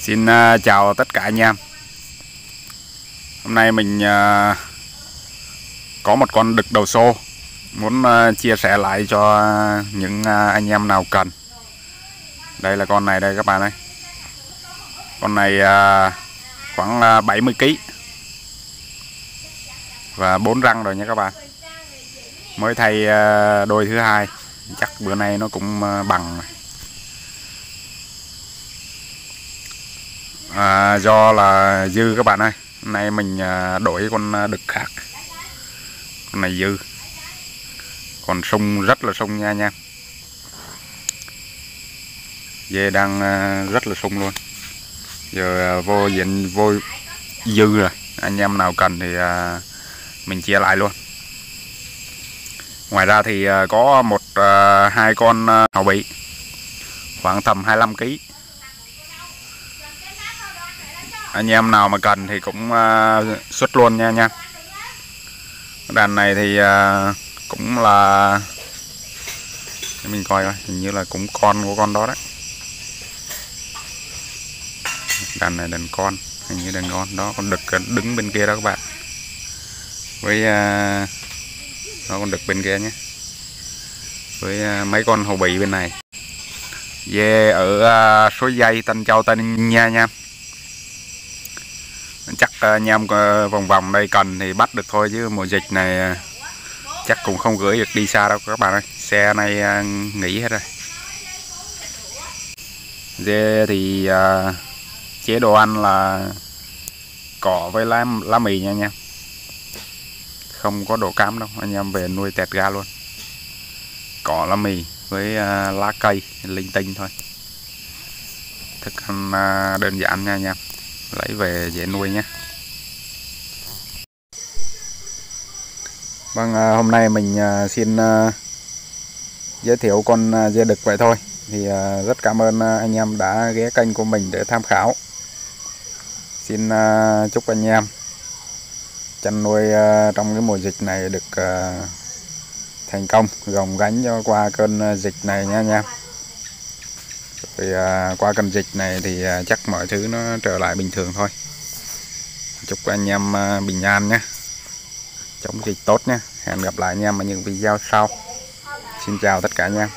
Xin à, chào tất cả anh em. Hôm nay mình à, có một con đực đầu xô Muốn à, chia sẻ lại cho những anh em nào cần. Đây là con này đây các bạn ơi. Con này khoảng 70kg Và bốn răng rồi nha các bạn. Mới thay đôi thứ hai. Chắc bữa nay nó cũng bằng. này à, do là dư các bạn ơi. Hôm nay mình à, đổi con à, đực khác. Con này dư. Còn sung rất là sung nha nha. Dê đang à, rất là sung luôn. Giờ vô diện vô dư rồi. Anh em nào cần thì mình chia lại luôn. Ngoài ra thì có một hai con hào bị khoảng tầm 25 kg anh em nào mà cần thì cũng à, xuất luôn nha nha. Đàn này thì à, cũng là mình coi coi, hình như là cũng con của con đó đấy. Đàn này đàn con, hình như đàn con đó, con đực đứng bên kia đó các bạn. Với à, nó con đực bên kia nhé. Với mấy con hồ bị bên này. Dê ở số dây tân châu, tân nha nha chắc ờ, anh em ờ, vòng vòng đây cần thì bắt được thôi chứ mùa dịch này ờ, chắc cũng không gửi được đi xa đâu các bạn ơi. Xe này nghỉ hết rồi. Dê thì chế độ ăn là cỏ với lá lá mì nha anh em. Không có đồ cám đâu, anh em về nuôi tẹt ga luôn. Cỏ, lá mì với lá cây, linh tinh thôi. Thức ăn đơn giản nha anh em lấy về dễ nuôi nhé. Vâng à, hôm nay mình à, xin à, giới thiệu con dê đực vậy thôi. Thì rất cảm ơn anh em đã ghé kênh của mình để tham khảo. Xin chúc anh em chăn nuôi trong cái mùa dịch này được thành công, gồng gánh cho qua cơn dịch này nha em rồi à, qua cơn dịch này thì à, chắc mọi thứ nó trở lại bình thường thôi. Chúc anh em à, bình an nhé. Chống dịch tốt nhé. Hẹn gặp lại anh em ở những video sau. Xin chào tất cả anh em.